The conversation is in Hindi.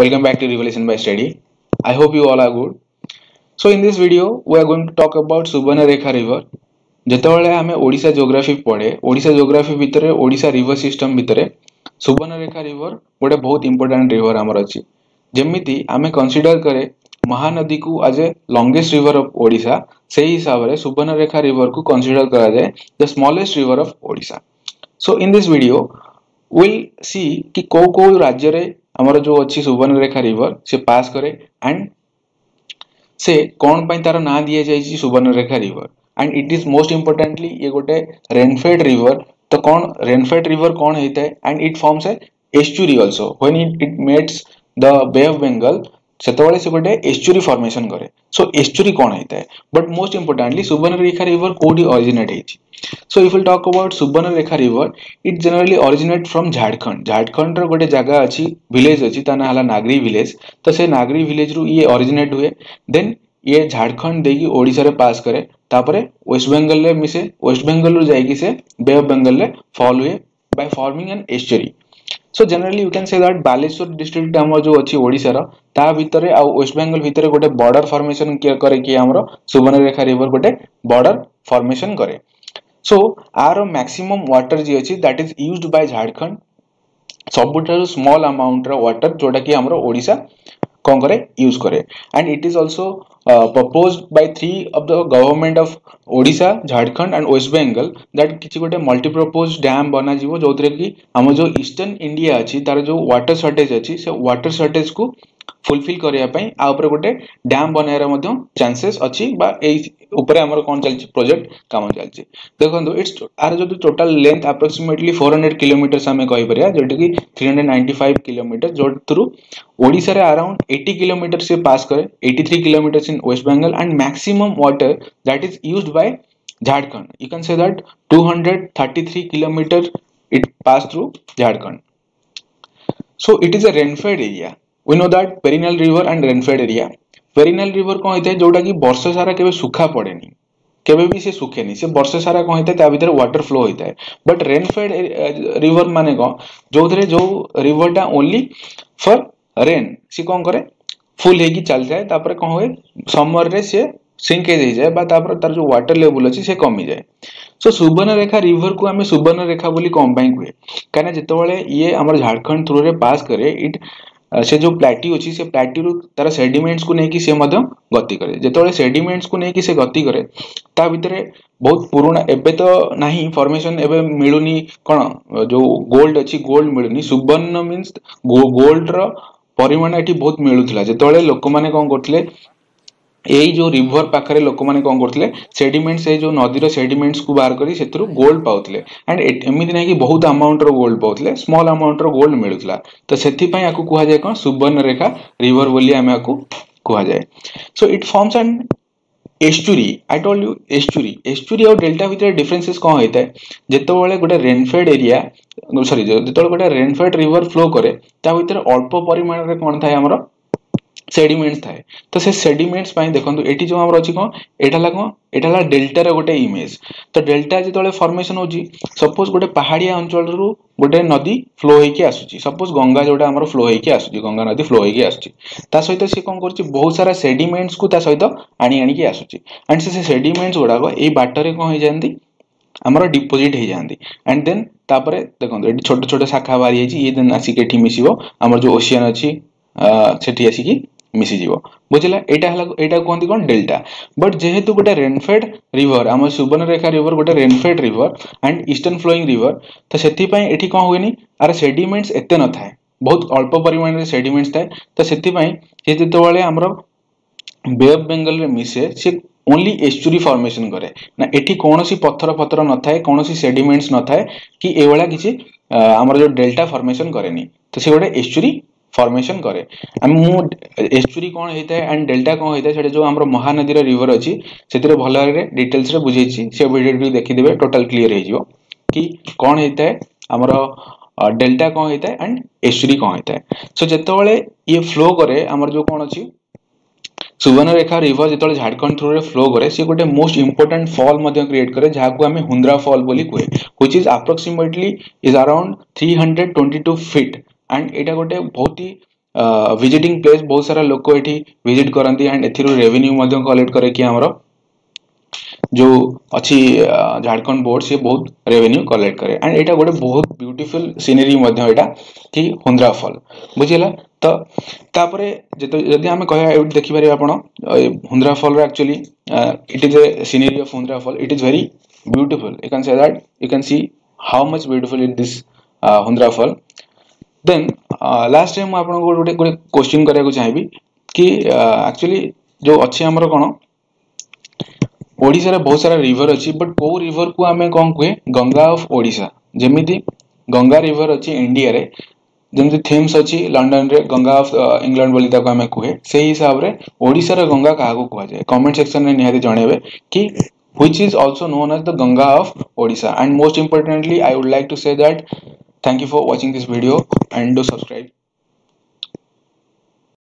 welcome back to revelation by study i hope you all are good so in this video we are going to talk about Subarnarekha river যেতবেলে আমি ওড়িশা জিওগ্রাফি পড়ে ওড়িশা জিওগ্রাফি ভিতরে ওড়িশা রিভর সিস্টম ভিতরে সুবর্ণরেখা রিভর ଗୋଟେ ବହୁତ ইম্পর্টাଣ୍ট রিভর ଆମର ଅଛି ଯେମିତି ଆମେ କନସିଡର କରେ ମହାନଦୀକୁ as a longest river of Odisha ସେହି ହିସାବରେ ସୁବର୍ଣ୍ଣରେଖା ରିଭରକୁ କନସିଡର କରାଯାଏ the smallest river of Odisha so in this video will see କି କେଉଁ କେଉଁ ରାଜ୍ୟରେ आमर जो अच्छी सुवर्णरेखा रिवर से पास करे एंड से कौन तार ना दि जाए Subarnarekha river and it is most importantly ये गोटे रेनफेड रिवर तो कौन रेनफेड रिवर कौन होता है and it forms a estuary also when it meets the Bay of Bengal से गोटे एस्चुरी फर्मेसन कै सो एस्चुरी कौन होता है but most importantly Subarnarekha river कौटी originate होती so if will talk about Subarnarekha river it generally originate from Jharkhand Jharkhand रोटे जगह अच्छी भिलेज अच्छी ना है नागरी विलेज तो से नागरी भिलेज रू ये अरिजेट हुए देन ये झारखंड देखिए पास करे तापर वेस्ट बेंगल मिसे वेस्ट बेंगल रू जा बे अफ बेंगल फल हुए by forming and estuary so generally you can say that Baleswar district ଆମର ଯେଉଁ ଅଛି ଓଡ଼ିଶାର ତା ଭିତରେ ଆଉ ୱେଷ୍ଟବେଙ୍ଗଲ ଭିତରେ ଗୋଟେ ବର୍ଡର ଫର୍ମେସନ୍ କରେ କି ଆମର ସୁବର୍ଣ୍ଣରେଖା ରିଭର ଗୋଟେ ବର୍ଡର ଫର୍ମେସନ୍ କରେ ସୋ ଆର ମ୍ୟାକ୍ସିମମ୍ ୱାଟର ଯିଏ ଅଛି that is used by Jharkhand ସବୁଠାରୁ ସ୍ମଲ୍ ଆମାଉଣ୍ଟର ୱାଟର ଯେଉଁଟାକି ଆମର ଓଡ଼ିଶା କ'ଣ କରେ ୟୁଜ୍ କରେ and it is also propose by three of the government of Odisha Jharkhand and West Bengal that କିଛି ଗୋଟେ ମଲ୍ଟିପ୍ରପୋଜ୍ ଡ୍ୟାମ୍ ବନାଯିବ ଯେଉଁଥିରେ କି ଆମ ଯେଉଁ ଇଷ୍ଟର୍ଣ୍ଣ ଇଣ୍ଡିଆ ଅଛି ତାର ଯେଉଁ ୱାଟର୍ ସର୍ଟେଜ୍ ଅଛି ସେ ୱାଟର୍ ସର୍ଟେଜ୍କୁ ଫୁଲଫିଲ୍ କରିବା ପାଇଁ ଆ ଉପରେ ଗୋଟେ ଡ୍ୟାମ୍ ବନାଇବାର ମଧ୍ୟ ଚାନ୍ସେସ୍ ଅଛି ବା ଏଇ उपर आम कौन चलिए प्रोजेक्ट कम चलिए देखो इट्स आर जो total length approximately four hundred kilometers आम कही पार जो थ्री हंड्रेड किलोमीटर जो थ्रु ओडार आराउंड एट्टी किलोमीटर से पास कै eighty three kilometers in West Bengal and maximum water that is use by Jharkhand you can say that two hundred thirty three kilometer it pass through Jharkhand so it is a rainfed area we know that perennial river and rainfed area perennial river कौन है जोटा बर्ष सारा के सुखा पड़े केवे भी से सुखे नहीं से बर्ष सारा कौन होता है भितर वाटर फ्लो होता है बट रेनफेड रिवर मान कौन जो थे जो रिवरटा ओनली फॉर रेन सी कौन कैर फुल चल जाए तापर कौन हुए समर रे से सिंकेज हो जाए तार जो वाटर लेवल अच्छे से कमी जाए सो so, सुवर्णरेखा रिवर को आम सुवर्णरेखा बोली कौन पाई कहे कहीं जिते ये आम झारखंड थ्रु रे पास करे इट जो પ્લેટી ઓછી છે પ્લેટીનું ତାର ସେଡିମେଣ୍ଟସକୁ ନେଇକି ସେ ମଧ୍ୟ ଗତି କରେ ଯେତେବେଳେ ସେଡିମେଣ୍ଟସକୁ ନେଇକି ସେ ଗତି କରେ ତା ଭିତରେ ବହୁତ ପୁରୁଣା ଏବେ ତ ନାହିଁ ଫର୍ମେସନ୍ ଏବେ ମିଳୁନି କ'ଣ ଯେଉଁ ଗୋଲ୍ଡ ଅଛି ଗୋଲ୍ଡ ମିଳୁନି ସୁବର୍ଣ୍ଣ ମିନ୍ସ ଗୋଲ୍ଡର ପରିମାଣ ଏଠି ବହୁତ ମିଳୁଥିଲା ଯେତେବେଳେ ଲୋକମାନେ କ'ଣ କରୁଥିଲେ ଏଇ ଯେଉଁ ରିଭର ପାଖରେ ଲୋକମାନେ କ'ଣ କରୁଥିଲେ ସେଡିମେଣ୍ଟସ୍ ଏଇ ଯେଉଁ ନଦୀର ସେଡିମେଣ୍ଟସ୍କୁ ବାହାର କରି ସେଥିରୁ ଗୋଲ୍ଡ ପାଉଥିଲେ ଆଣ୍ଡ ଏମିତି ନାହିଁ କି ବହୁତ ଆମାଉଣ୍ଟର ଗୋଲ୍ଡ ପାଉଥିଲେ ସ୍ମଲ୍ ଆମାଉଣ୍ଟର ଗୋଲ୍ଡ ମିଳୁଥିଲା ତ ସେଥିପାଇଁ ଆକୁ କୁହାଯାଏ କ'ଣ ସୁବର୍ଣ୍ଣରେଖା ରିଭର ବୋଲି ଆମେ ଆକୁ କୁହାଯାଏ so it forms and estuary I told you estuary estuary ଆଉ ଡେଲ୍ଟା ଭିତରେ ଡିଫରେନ୍ସେସ୍ କ'ଣ ହୋଇଥାଏ ଯେତେବେଳେ ଗୋଟେ ରେନ୍ଫେଡ୍ ଏରିଆ ସରି ଯେତେବେଳେ ଗୋଟେ ରେନ୍ଫେଡ୍ ରିଭର ଫ୍ଲୋ କରେ ତା ଭିତରେ ଅଳ୍ପ ପରିମାଣରେ କ'ଣ ଥାଏ ଆମର ସେଡିମେଣ୍ଟସ୍ ଥାଏ ତ ସେ ସେଡିମେଣ୍ଟସ୍ ପାଇଁ ଦେଖନ୍ତୁ ଏଠି ଯେଉଁ ଆମର ଅଛି କ'ଣ ଏଇଟା ହେଲା କ'ଣ ଏଇଟା ହେଲା ଡେଲ୍ଟାର ଗୋଟେ ଇମେଜ୍ ତ ଡେଲ୍ଟା ଯେତେବେଳେ ଫର୍ମେସନ୍ ହେଉଛି ସପୋଜ୍ ଗୋଟେ ପାହାଡ଼ିଆ ଅଞ୍ଚଳରୁ ଗୋଟେ ନଦୀ ଫ୍ଲୋ ହେଇକି ଆସୁଛି ସପୋଜ୍ ଗଙ୍ଗା ଯେଉଁଟା ଆମର ଫ୍ଲୋ ହେଇକି ଆସୁଛି ଗଙ୍ଗା ନଦୀ ଫ୍ଲୋ ହେଇକି ଆସୁଛି ତା ସହିତ ସେ କ'ଣ କରୁଛି ବହୁତ ସାରା ସେଡିମେଣ୍ଟସ୍କୁ ତା ସହିତ ଆଣି ଆଣିକି ଆସୁଛି ଆଣ୍ଡ ସେ ସେଡିମେଣ୍ଟସ୍ ଗୁଡ଼ାକ ଏଇ ବାଟରେ କ'ଣ ହେଇଯାଆନ୍ତି ଆମର ଡିପୋଜିଟ୍ ହେଇଯାଆନ୍ତି ଆଣ୍ଡ ଦେନ୍ ତାପରେ ଦେଖନ୍ତୁ ଏଠି ଛୋଟ ଛୋଟ ଶାଖା ବାହାରି ଯାଇଛି ଇଏ ଦେନ୍ ଆସିକି ଏଠି ମିଶିବ ଆମର ଯେଉଁ ଓସିଆନ୍ ଅଛି ସେଠି ଆସିକି ମିଶିଯିବ ବୁଝିଲା ଏଇଟା ହେଲା ଏଇଟା କୁହନ୍ତି କ'ଣ ଡେଲ୍ଟା ବଟ୍ ଯେହେତୁ ଗୋଟେ ରେନ୍ଫେଡ୍ ରିଭର୍ ଆମ ସୁବର୍ଣ୍ଣରେଖା ରିଭର୍ ଗୋଟେ rainfed river and eastern flowing river ତ ସେଥିପାଇଁ ଏଠି କ'ଣ ହୁଏନି ଆର ସେଡିମେଣ୍ଟସ୍ ଏତେ ନଥାଏ ବହୁତ ଅଳ୍ପ ପରିମାଣରେ ସେଡିମେଣ୍ଟସ୍ ଥାଏ ତ ସେଥିପାଇଁ ସେ ଯେତେବେଳେ ଆମର ବେ ଅଫ୍ ବେଙ୍ଗଲରେ ମିଶେ ସେ ଓନ୍ଲି ଏଚୁରି ଫର୍ମେସନ୍ କରେ ନା ଏଠି କୌଣସି ପଥର ଫଥର ନଥାଏ କୌଣସି ସେଡିମେଣ୍ଟସ୍ ନଥାଏ କି ଏଭଳିଆ କିଛି ଆମର ଯେଉଁ ଡେଲ୍ଟା ଫର୍ମେସନ୍ କରେନି ତ ସେ ଗୋଟେ ଏଚୁରି ফর্মেসন করে আমি ମୁଁ ଏକ୍ଚୁଆଲି କ'ଣ ହେଇଥାଏ ଆଣ୍ଡ ଡେଲ୍ଟା କ'ଣ ହେଇଥାଏ ସେଇଟା ଯେଉଁ ଆମର ମହାନଦୀର ରିଭର୍ ଅଛି ସେଥିରେ ଭଲ ଭାବରେ ଡିଟେଲ୍ସରେ ବୁଝେଇଛି ସେ ଭିଡ଼ିଓଟି ଦେଖିଦେବେ ଟୋଟାଲ୍ କ୍ଲିଅର୍ ହେଇଯିବ କି କ'ଣ ହେଇଥାଏ ଆମର ଡେଲ୍ଟା କ'ଣ ହେଇଥାଏ ଆଣ୍ଡ ଏକ୍ଚୁଆଲି କ'ଣ ହେଇଥାଏ ସୋ ଯେତେବେଳେ ଇଏ ଫ୍ଲୋ କରେ ଆମର ଯେଉଁ କ'ଣ ଅଛି ସୁବର୍ଣ୍ଣରେଖା ରିଭର୍ ଯେତେବେଳେ ଝାଡ଼ଖଣ୍ଡ ଥ୍ରୁରେ ଫ୍ଲୋ କରେ ସିଏ ଗୋଟେ ମୋଷ୍ଟ ଇମ୍ପୋର୍ଟାଣ୍ଟ ଫଲ୍ ମଧ୍ୟ କ୍ରିଏଟ୍ କରେ ଯାହାକୁ ଆମେ ହୁନ୍ଦ୍ରା ଫଲ୍ ବୋଲି କୁହେ which is approximately is around three hundred twenty two feet and एटा गोटे बहुत ही विजिटिंग प्लेस बहुत सारा लोक ये भिजिट करती एंड एवेन्यू कलेक्ट कै कि आमर जो अच्छी झारखंड बोर्ड से बहुत रेवेन्यू कलेक्ट करे एंड एटा गोटे बहुत ब्यूटीफुल सिनेरी यहाँ कि हुंद्रा फल बुझेगा तो तापरे जदि आम कह देखिपर आपड़ Hundru fall actually it is a scenery of Hundru fall it is very beautiful you can say that you can see how much beautiful it this Hundru fall then last time आप गोटे गोटे क्वेश्चन कराया चाहेबी कि एक्चुअली जो अच्छे आमर कौन ओडार बहुत सारा रिवर अच्छी बट कौ रिवर को आम कौन कहे गंगा ऑफ ओडा जमी गंगा रिवर अच्छी इंडिया रे जमी थेम्स अच्छी लंडन रे गंगा ऑफ इंग्लैंड बोली आम कहे से हिसाब से ओडार गंगा क्या कहुए कमेंट सेक्शन में निहत जनवे कि हुई is also known as the Ganga of Odisha and most importantly I would like to say that Thank you for watching this video and do subscribe.